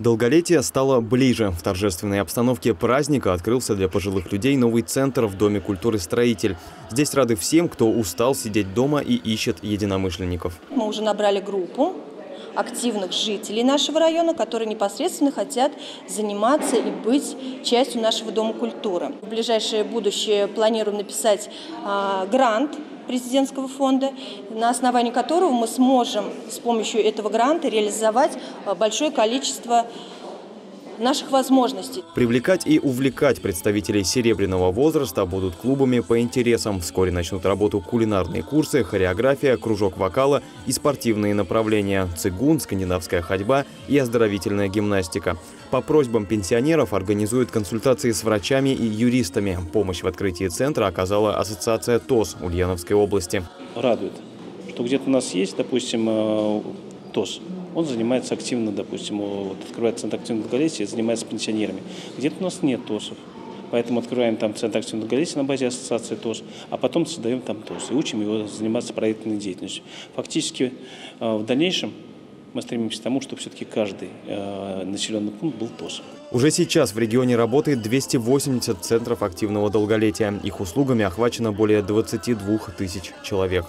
Долголетие стало ближе. В торжественной обстановке праздника открылся для пожилых людей новый центр в Доме культуры «Строитель». Здесь рады всем, кто устал сидеть дома и ищет единомышленников. Мы уже набрали группу активных жителей нашего района, которые непосредственно хотят заниматься и быть частью нашего Дома культуры. В ближайшее будущее планируем написать а, грант президентского фонда, на основании которого мы сможем с помощью этого гранта реализовать а, большое количество наших возможностей. Привлекать и увлекать представителей серебряного возраста будут клубами по интересам. Вскоре начнут работу кулинарные курсы, хореография, кружок вокала и спортивные направления – цигун, скандинавская ходьба и оздоровительная гимнастика. По просьбам пенсионеров организуют консультации с врачами и юристами. Помощь в открытии центра оказала Ассоциация ТОС Ульяновской области. Радует, что где-то у нас есть, допустим, э, ТОС, он занимается активно, допустим, вот открывает центр активного долголетия, занимается пенсионерами. Где-то у нас нет ТОСов. Поэтому открываем там центр активного долголетия на базе ассоциации ТОС, а потом создаем там ТОС и учим его заниматься проектной деятельностью. Фактически э, в дальнейшем мы стремимся к тому, чтобы все-таки каждый э, населенный пункт был ТОСом. Уже сейчас в регионе работает 280 центров активного долголетия. Их услугами охвачено более 22 тысяч человек.